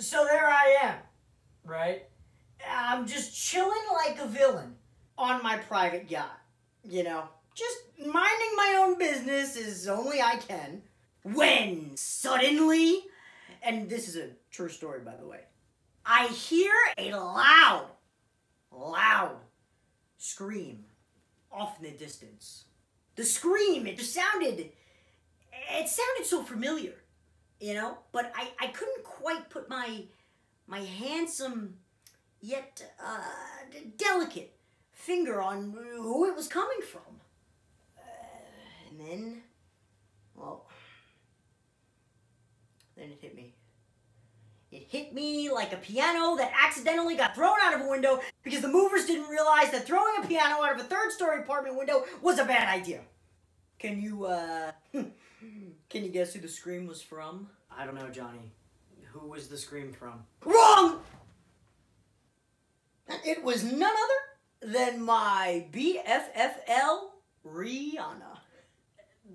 So there I am, right? I'm just chilling like a villain on my private yacht, you know, just minding my own business as only I can. When suddenly, and this is a true story by the way, I hear a loud, loud scream off in the distance. The scream, it just sounded, it sounded so familiar, you know, but I, I couldn't quite put my, my handsome yet uh, delicate finger on who it was coming from. Uh, and then, well, then it hit me. It hit me like a piano that accidentally got thrown out of a window because the movers didn't realize that throwing a piano out of a third story apartment window was a bad idea. Can you, uh, can you guess who the scream was from? I don't know, Johnny. Who was the scream from? Wrong! It was none other than my BFFL, Rihanna.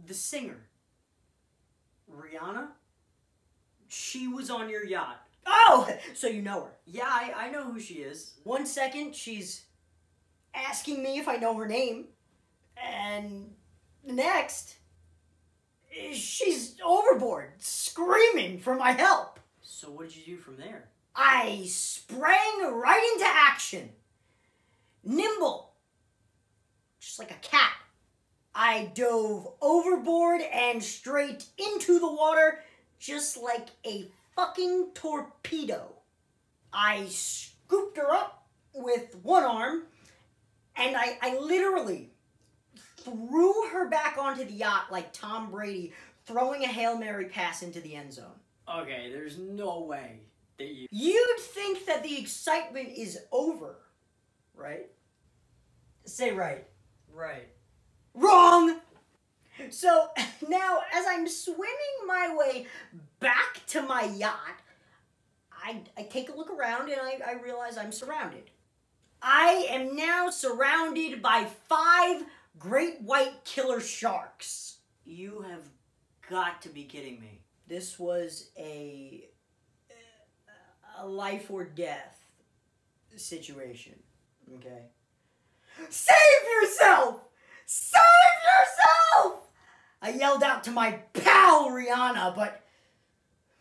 The singer. Rihanna? She was on your yacht. Oh, so you know her. Yeah, I, I know who she is. One second, she's asking me if I know her name. And next, she's overboard, screaming for my help. So what did you do from there? I sprang right into action. Nimble, just like a cat. I dove overboard and straight into the water, just like a fucking torpedo. I scooped her up with one arm, and I, I literally threw her back onto the yacht like Tom Brady throwing a Hail Mary pass into the end zone. Okay, there's no way that you. You'd think that the excitement is over, right? Say right. Right. Wrong! So now, as I'm swimming my way back to my yacht, I, I take a look around and I, I realize I'm surrounded. I am now surrounded by five great white killer sharks. You have got to be kidding me. This was a a life or death situation. Okay. Save yourself! Save yourself! I yelled out to my pal Rihanna, but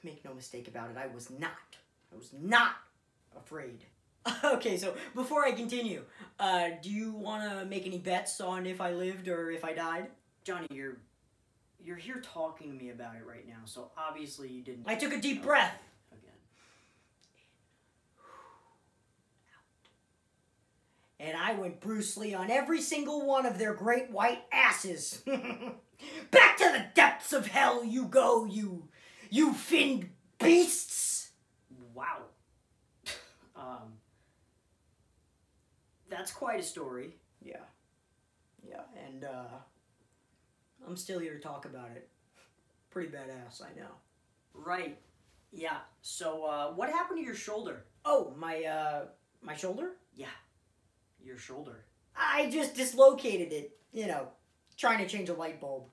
make no mistake about it, I was not. I was not afraid. Okay, so before I continue, uh, do you want to make any bets on if I lived or if I died? Johnny, you're you're here talking to me about it right now, so obviously you didn't. I took a deep breath. Again. and I went Bruce Lee on every single one of their great white asses. Back to the depths of hell you go, you, you finned beasts. Wow. um. That's quite a story. Yeah, yeah, and uh, I'm still here to talk about it. Pretty badass, I know. Right. Yeah. So, uh, what happened to your shoulder? Oh, my uh, my shoulder? Yeah. Your shoulder. I just dislocated it. You know, trying to change a light bulb.